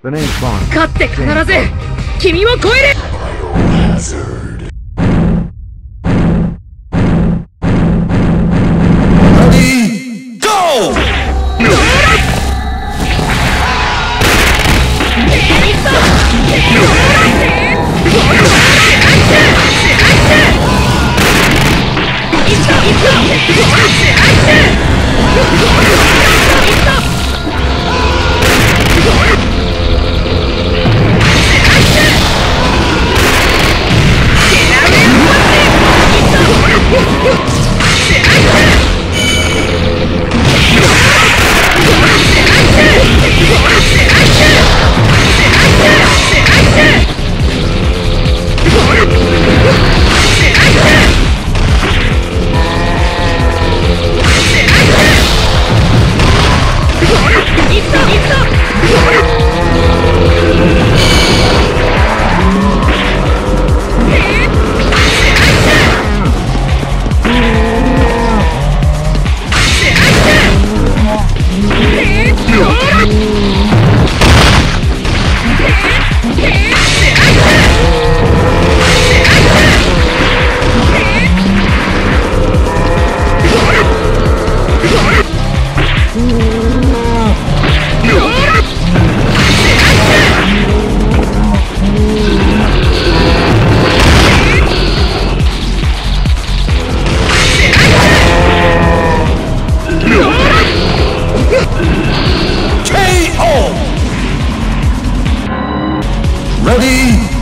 The name's Bond. 勝って必ず君を超える Ready?